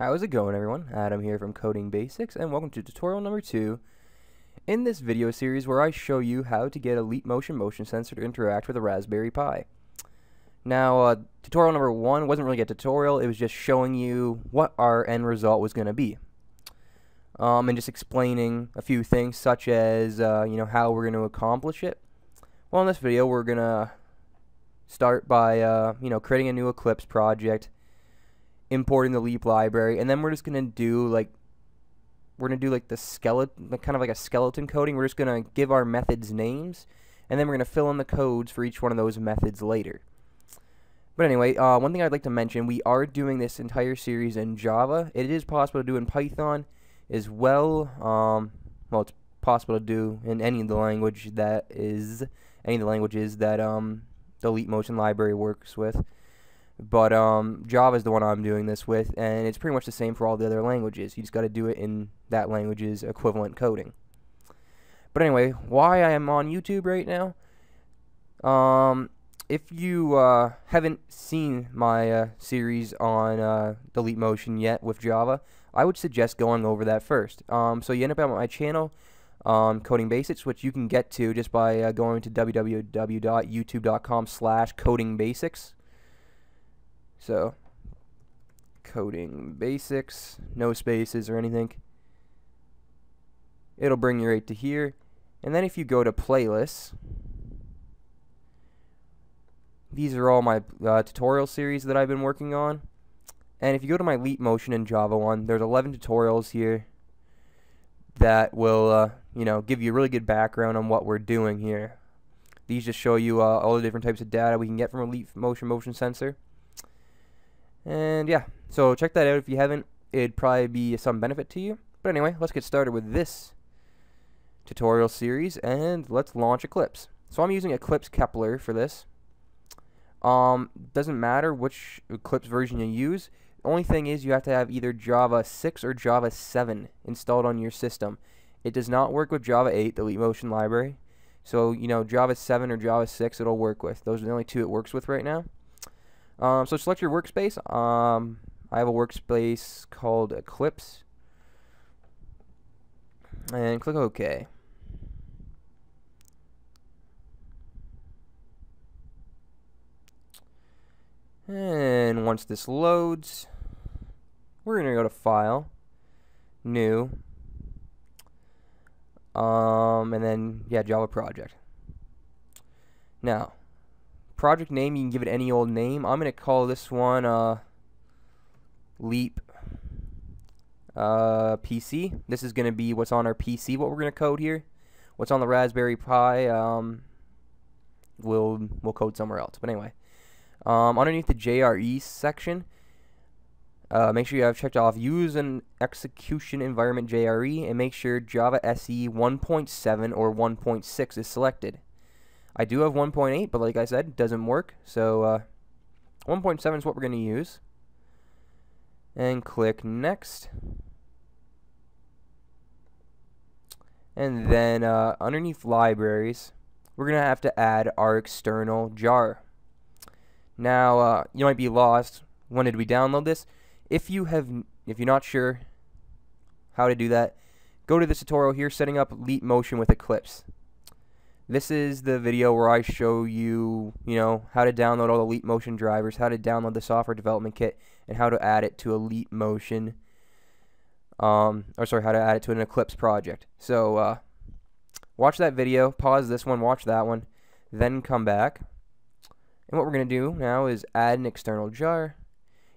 How's it going everyone? Adam here from Coding Basics and welcome to tutorial number 2 in this video series where I show you how to get a Leap Motion motion sensor to interact with a Raspberry Pi. Now uh, tutorial number 1 wasn't really a tutorial, it was just showing you what our end result was going to be. Um, and just explaining a few things such as uh, you know how we're going to accomplish it. Well in this video we're going to start by uh, you know creating a new Eclipse project importing the Leap library, and then we're just gonna do like we're gonna do like the skeleton, like kind of like a skeleton coding. We're just gonna give our methods names, and then we're gonna fill in the codes for each one of those methods later. But anyway, uh, one thing I'd like to mention, we are doing this entire series in Java. It is possible to do in Python as well. Um, well, it's possible to do in any of the language that is any of the languages that um, the Leap Motion library works with. But um, Java is the one I'm doing this with, and it's pretty much the same for all the other languages. You just got to do it in that language's equivalent coding. But anyway, why I am on YouTube right now? Um, if you uh, haven't seen my uh, series on uh, Leap Motion yet with Java, I would suggest going over that first. Um, so you end up at my channel, um, Coding Basics, which you can get to just by uh, going to www.youtube.com slash coding basics. So, coding basics, no spaces or anything. It'll bring you right to here. And then if you go to playlists, these are all my uh, tutorial series that I've been working on. And if you go to my Leap Motion in Java one, there's 11 tutorials here that will, uh, you know, give you a really good background on what we're doing here. These just show you uh, all the different types of data we can get from a Leap Motion motion sensor. And yeah, so check that out if you haven't. It'd probably be some benefit to you. But anyway, let's get started with this tutorial series and let's launch Eclipse. So I'm using Eclipse Kepler for this. Um, doesn't matter which Eclipse version you use. The only thing is you have to have either Java 6 or Java 7 installed on your system. It does not work with Java 8, the Leap Motion library. So, you know, Java 7 or Java 6 it'll work with. Those are the only two it works with right now. Um, so select your workspace. Um, I have a workspace called Eclipse. And click OK. And once this loads, we're going to go to File, New, um, and then, yeah, Java Project. Now, project name, you can give it any old name. I'm going to call this one uh, Leap uh, PC. This is going to be what's on our PC, what we're going to code here. What's on the Raspberry Pi, um, we'll, we'll code somewhere else. But anyway, um, underneath the JRE section, uh, make sure you have checked off use an execution environment JRE and make sure Java SE 1.7 or 1.6 is selected. I do have 1.8, but like I said, it doesn't work. So uh, 1.7 is what we're going to use. And click Next. And then uh, underneath Libraries, we're going to have to add our external jar. Now, uh, you might be lost. When did we download this? If you have, if you're not sure how to do that, go to the tutorial here, setting up Leap Motion with Eclipse. This is the video where I show you, you know, how to download all the Leap Motion drivers, how to download the software development kit, and how to add it to Leap Motion, um, or sorry, how to add it to an Eclipse project. So, uh, watch that video, pause this one, watch that one, then come back. And what we're going to do now is add an external jar.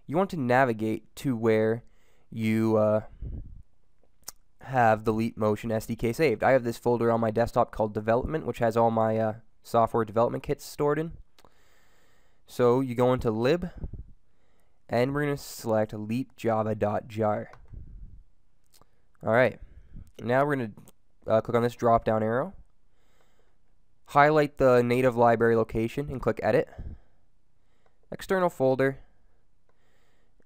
You want to navigate to where you, uh, have the Leap Motion SDK saved. I have this folder on my desktop called Development, which has all my uh, software development kits stored in. So you go into lib, and we're going to select leapjava.jar. Alright, now we're going to uh, click on this drop down arrow, highlight the native library location, and click Edit, External folder,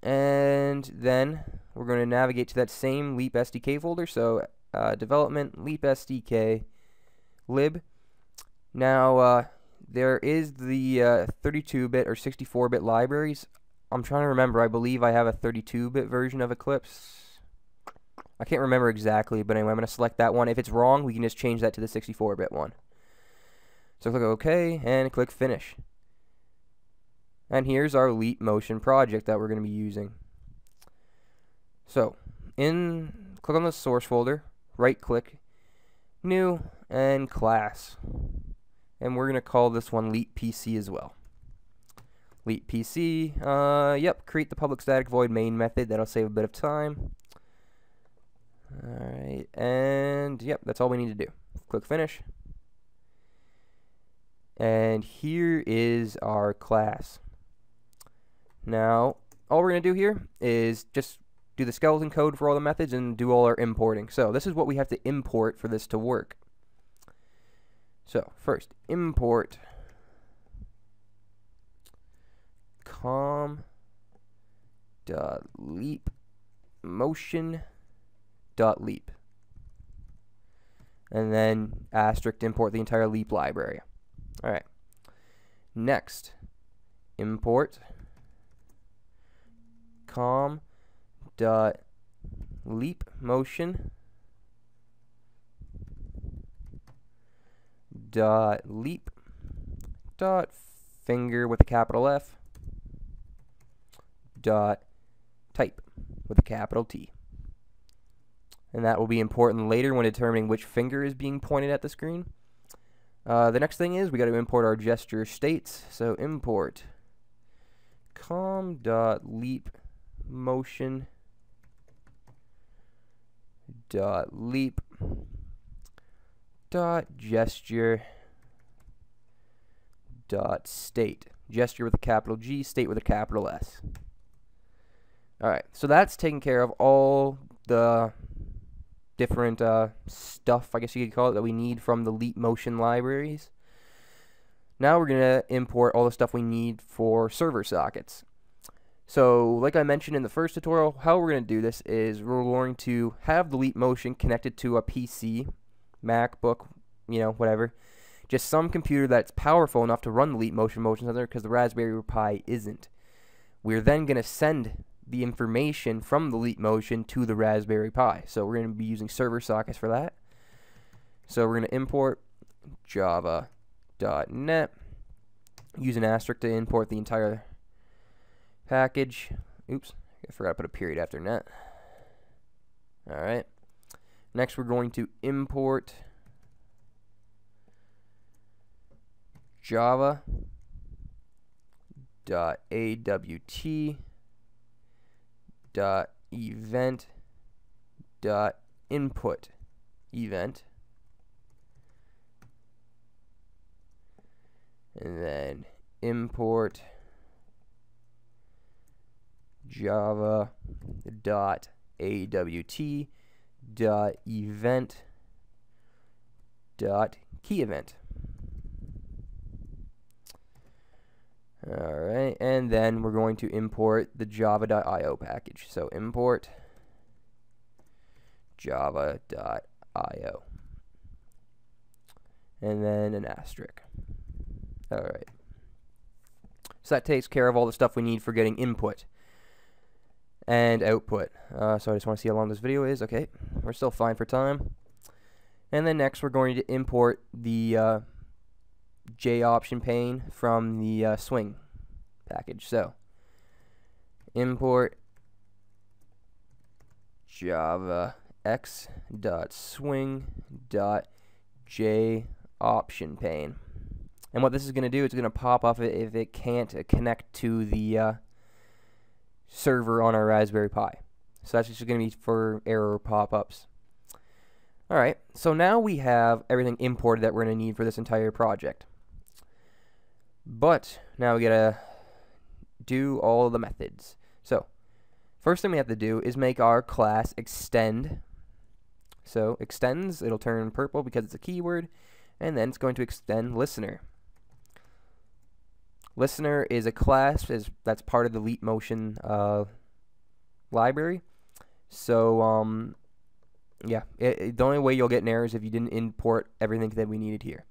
and then we're going to navigate to that same Leap SDK folder. So uh, development, Leap SDK, lib. Now, uh, there is the 32-bit uh, or 64-bit libraries. I'm trying to remember. I believe I have a 32-bit version of Eclipse. I can't remember exactly, but anyway, I'm going to select that one. If it's wrong, we can just change that to the 64-bit one. So click OK and click Finish. And here's our Leap Motion project that we're going to be using. So, in click on the source folder, right click, new, and class. And we're going to call this one Leap PC as well. Leap PC, uh, yep, create the public static void main method. That'll save a bit of time. Alright, and yep, that's all we need to do. Click finish. And here is our class. Now, all we're going to do here is just do the skeleton code for all the methods and do all our importing. So this is what we have to import for this to work. So first, import com dot leap motion dot leap and then asterisk import the entire leap library all right. Next, import com dot leap motion dot leap dot finger with a capital F dot type with a capital T. And that will be important later when determining which finger is being pointed at the screen. Uh, the next thing is we got to import our gesture states. So import com dot leap motion dot leap dot gesture dot state. Gesture with a capital G, state with a capital S. Alright, so that's taking care of all the different uh, stuff, I guess you could call it, that we need from the Leap Motion libraries. Now we're going to import all the stuff we need for server sockets. So, like I mentioned in the first tutorial, how we're going to do this is we're going to have the Leap Motion connected to a PC, MacBook, you know, whatever. Just some computer that's powerful enough to run the Leap Motion Motion Sensor because the Raspberry Pi isn't. We're then going to send the information from the Leap Motion to the Raspberry Pi. So we're going to be using server sockets for that. So we're going to import java.net, use an asterisk to import the entire package. Oops, I forgot to put a period after net. Alright. Next we're going to import java dot awt dot event dot input event and then import java dot awt dot event dot key event Alright, and then we're going to import the java.io package. So import java.io. And then an asterisk. Alright. So that takes care of all the stuff we need for getting input and output. Uh, so I just want to see how long this video is. Okay, we're still fine for time. And then next we're going to import the uh, J option pane from the uh, swing package. So import java x dot swing dot j option pane. And what this is going to do, it's going to pop off if it can't connect to the uh, server on our Raspberry Pi. So that's just going to be for error pop-ups. Alright, so now we have everything imported that we're going to need for this entire project. But now we gotta do all the methods. So first thing we have to do is make our class extend. So extends, it'll turn purple because it's a keyword, and then it's going to extend listener. Listener is a class is that's part of the Leap Motion uh, library. So um, yeah, it, it, the only way you'll get an error is if you didn't import everything that we needed here.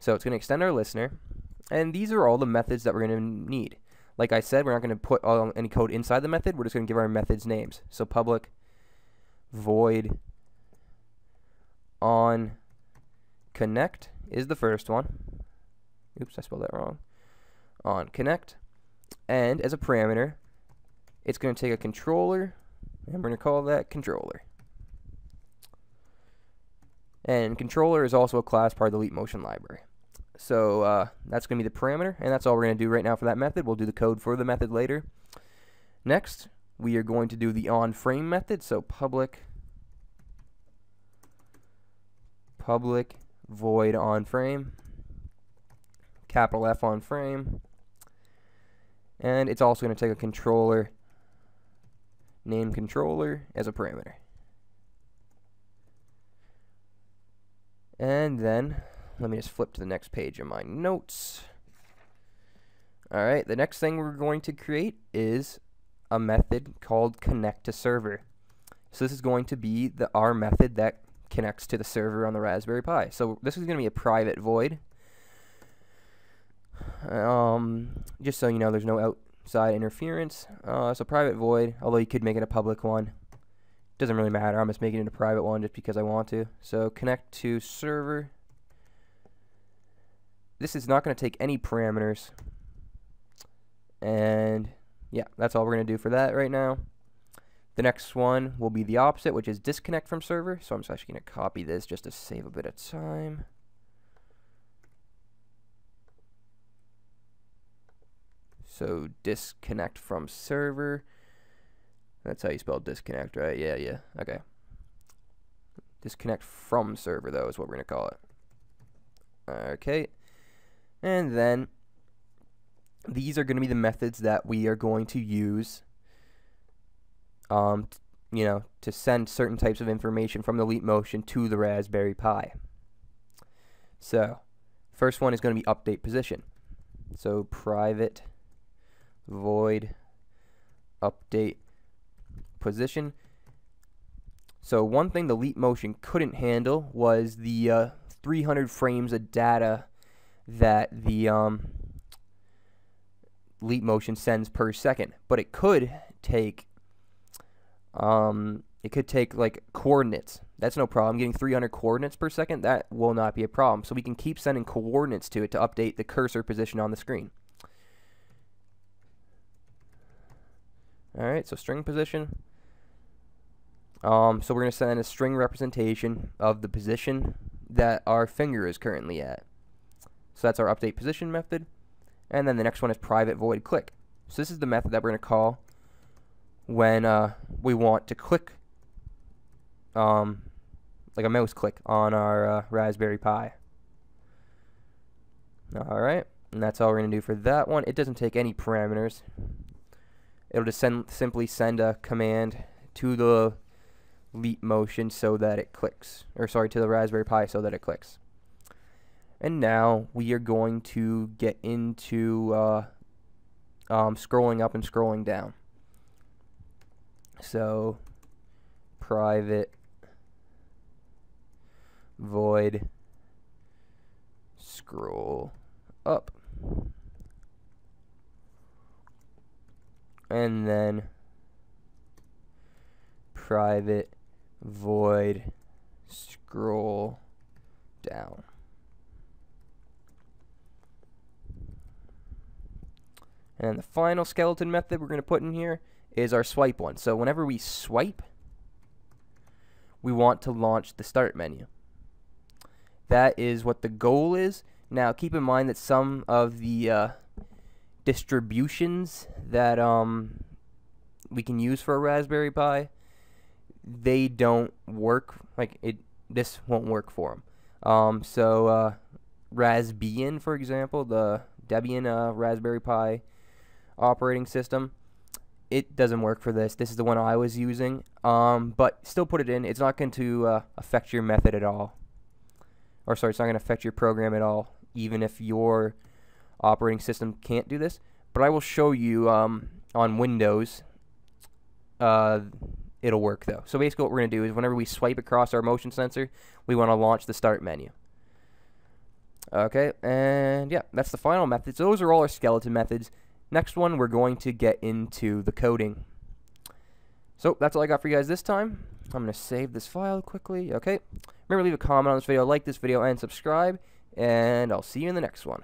So it's going to extend our listener. And these are all the methods that we're going to need. like I said, we're not going to put all, any code inside the method. We're just going to give our methods names. So public void on connect is the first one. Oops, I spelled that wrong. On connect. And as a parameter, it's going to take a controller, and we're going to call that controller. And controller is also a class part of the Leap Motion library. So uh, that's going to be the parameter, and that's all we're going to do right now for that method. We'll do the code for the method later. Next, we are going to do the onFrame method. So public public void onFrame, capital F onFrame, and it's also going to take a controller name controller as a parameter. And then, let me just flip to the next page of my notes. Alright, the next thing we're going to create is a method called connect to server. So this is going to be the our method that connects to the server on the Raspberry Pi. So this is going to be a private void. Um, just so you know, there's no outside interference. Uh, a private void, although you could make it a public one doesn't really matter. I'm just making it a private one just because I want to. So connect to server. This is not going to take any parameters. And yeah, that's all we're going to do for that right now. The next one will be the opposite, which is disconnect from server. So I'm just actually going to copy this just to save a bit of time. So disconnect from server. That's how you spell disconnect, right? Yeah, yeah. Okay. Disconnect from server, though, is what we're going to call it. Okay. And then these are going to be the methods that we are going to use um, you know, to send certain types of information from the Leap Motion to the Raspberry Pi. So, first one is going to be update position. So, private void update position. So one thing the Leap Motion couldn't handle was the uh, 300 frames of data that the um, Leap Motion sends per second. But it could take um, it could take like coordinates. That's no problem. Getting 300 coordinates per second, that will not be a problem. So we can keep sending coordinates to it to update the cursor position on the screen. Alright, so string position. Um, so we're going to send a string representation of the position that our finger is currently at. So that's our update position method. And then the next one is private void click. So this is the method that we're going to call when uh, we want to click um, like a mouse click on our uh, Raspberry Pi. Alright, and that's all we're going to do for that one. It doesn't take any parameters. It'll just send, simply send a command to the leap motion so that it clicks. Or sorry, to the Raspberry Pi so that it clicks. And now we are going to get into uh, um, scrolling up and scrolling down. So private void scroll up. And then private void scroll down. And the final skeleton method we're going to put in here is our swipe one. So whenever we swipe, we want to launch the start menu. That is what the goal is. Now keep in mind that some of the uh, distributions that um, we can use for a Raspberry Pi they don't work like it this won't work for them um, so uh, Raspbian for example the Debian uh, Raspberry Pi operating system it doesn't work for this. This is the one I was using. Um, but still put it in. It's not going to uh, affect your method at all. Or sorry it's not going to affect your program at all even if your operating system can't do this but I will show you um, on Windows uh, it'll work though. So basically what we're going to do is whenever we swipe across our motion sensor, we want to launch the start menu. Okay, and yeah, that's the final method. So those are all our skeleton methods. Next one, we're going to get into the coding. So that's all I got for you guys this time. I'm going to save this file quickly. Okay. Remember, leave a comment on this video, like this video, and subscribe. And I'll see you in the next one.